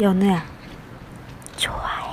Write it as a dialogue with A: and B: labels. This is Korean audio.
A: 연우야 좋아해.